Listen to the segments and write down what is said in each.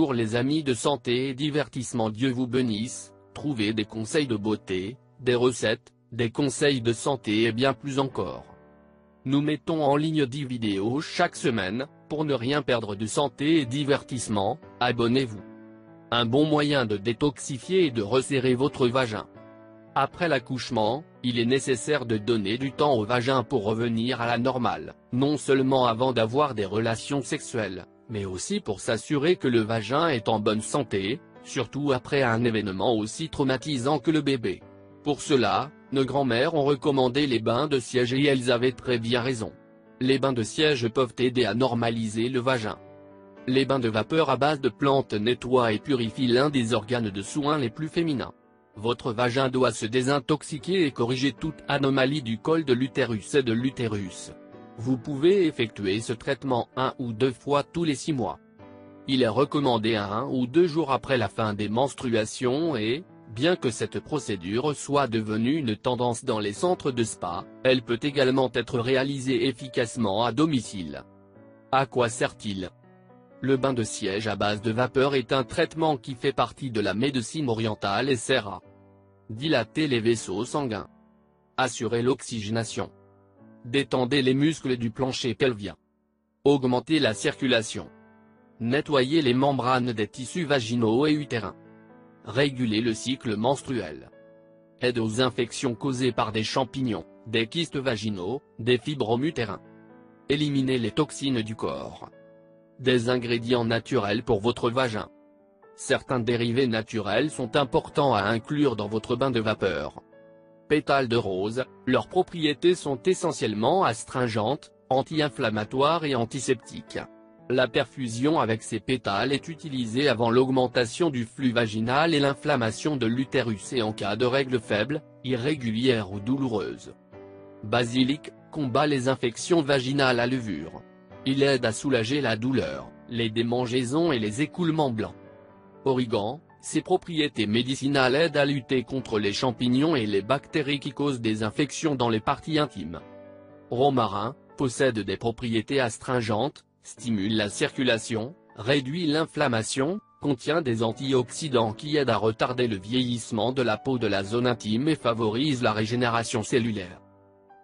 Les amis de santé et divertissement Dieu vous bénisse, trouvez des conseils de beauté, des recettes, des conseils de santé et bien plus encore. Nous mettons en ligne 10 vidéos chaque semaine, pour ne rien perdre de santé et divertissement, abonnez-vous. Un bon moyen de détoxifier et de resserrer votre vagin. Après l'accouchement, il est nécessaire de donner du temps au vagin pour revenir à la normale, non seulement avant d'avoir des relations sexuelles, mais aussi pour s'assurer que le vagin est en bonne santé, surtout après un événement aussi traumatisant que le bébé. Pour cela, nos grands-mères ont recommandé les bains de siège et elles avaient très bien raison. Les bains de siège peuvent aider à normaliser le vagin. Les bains de vapeur à base de plantes nettoient et purifient l'un des organes de soins les plus féminins. Votre vagin doit se désintoxiquer et corriger toute anomalie du col de l'utérus et de l'utérus. Vous pouvez effectuer ce traitement un ou deux fois tous les six mois. Il est recommandé un ou deux jours après la fin des menstruations et, bien que cette procédure soit devenue une tendance dans les centres de spa, elle peut également être réalisée efficacement à domicile. À quoi sert-il? Le bain de siège à base de vapeur est un traitement qui fait partie de la médecine orientale et sert à dilater les vaisseaux sanguins, assurer l'oxygénation, Détendez les muscles du plancher pelvien. Augmentez la circulation. Nettoyez les membranes des tissus vaginaux et utérins. Régulez le cycle menstruel. Aide aux infections causées par des champignons, des kystes vaginaux, des fibromes utérins. Éliminez les toxines du corps. Des ingrédients naturels pour votre vagin. Certains dérivés naturels sont importants à inclure dans votre bain de vapeur pétales de rose, leurs propriétés sont essentiellement astringentes, anti-inflammatoires et antiseptiques. La perfusion avec ces pétales est utilisée avant l'augmentation du flux vaginal et l'inflammation de l'utérus et en cas de règles faibles, irrégulières ou douloureuses. Basilic, combat les infections vaginales à levure. Il aide à soulager la douleur, les démangeaisons et les écoulements blancs. Origan, ses propriétés médicinales aident à lutter contre les champignons et les bactéries qui causent des infections dans les parties intimes. Romarin, possède des propriétés astringentes, stimule la circulation, réduit l'inflammation, contient des antioxydants qui aident à retarder le vieillissement de la peau de la zone intime et favorise la régénération cellulaire.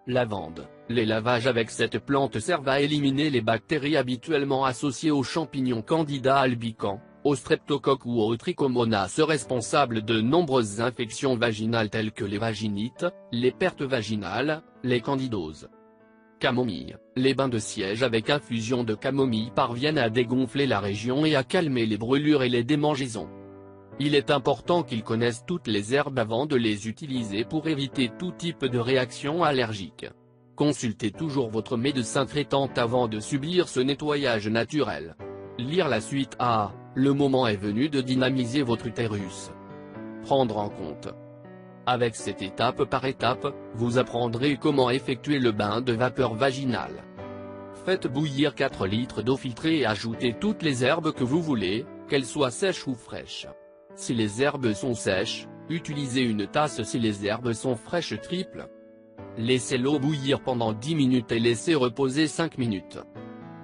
Lavande, les lavages avec cette plante servent à éliminer les bactéries habituellement associées aux champignons Candida albicans, au streptocoque ou au trichomonas responsable de nombreuses infections vaginales telles que les vaginites, les pertes vaginales, les candidoses. Camomille, les bains de siège avec infusion de camomille parviennent à dégonfler la région et à calmer les brûlures et les démangeaisons. Il est important qu'ils connaissent toutes les herbes avant de les utiliser pour éviter tout type de réaction allergique. Consultez toujours votre médecin traitant avant de subir ce nettoyage naturel. Lire la suite à le moment est venu de dynamiser votre utérus. Prendre en compte. Avec cette étape par étape, vous apprendrez comment effectuer le bain de vapeur vaginale. Faites bouillir 4 litres d'eau filtrée et ajoutez toutes les herbes que vous voulez, qu'elles soient sèches ou fraîches. Si les herbes sont sèches, utilisez une tasse si les herbes sont fraîches triple. Laissez l'eau bouillir pendant 10 minutes et laissez reposer 5 minutes.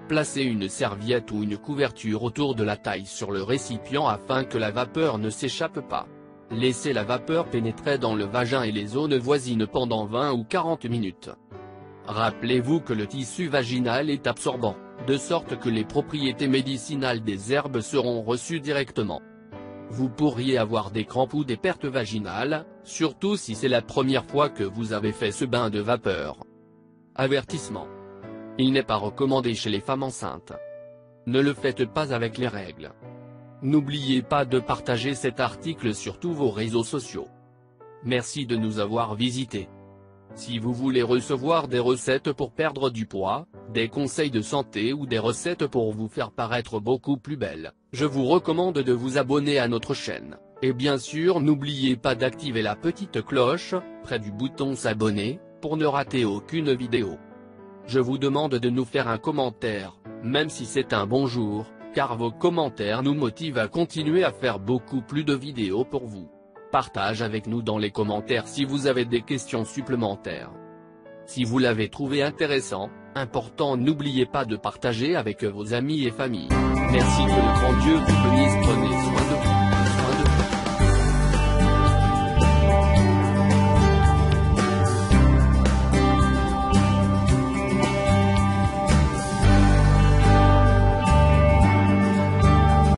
Placez une serviette ou une couverture autour de la taille sur le récipient afin que la vapeur ne s'échappe pas. Laissez la vapeur pénétrer dans le vagin et les zones voisines pendant 20 ou 40 minutes. Rappelez-vous que le tissu vaginal est absorbant, de sorte que les propriétés médicinales des herbes seront reçues directement. Vous pourriez avoir des crampes ou des pertes vaginales, surtout si c'est la première fois que vous avez fait ce bain de vapeur. Avertissement. Il n'est pas recommandé chez les femmes enceintes. Ne le faites pas avec les règles. N'oubliez pas de partager cet article sur tous vos réseaux sociaux. Merci de nous avoir visités. Si vous voulez recevoir des recettes pour perdre du poids, des conseils de santé ou des recettes pour vous faire paraître beaucoup plus belle, je vous recommande de vous abonner à notre chaîne. Et bien sûr n'oubliez pas d'activer la petite cloche, près du bouton s'abonner, pour ne rater aucune vidéo. Je vous demande de nous faire un commentaire, même si c'est un bonjour, car vos commentaires nous motivent à continuer à faire beaucoup plus de vidéos pour vous. Partage avec nous dans les commentaires si vous avez des questions supplémentaires. Si vous l'avez trouvé intéressant, important n'oubliez pas de partager avec vos amis et familles. Merci que le grand Dieu vous bénisse prenez soin de vous.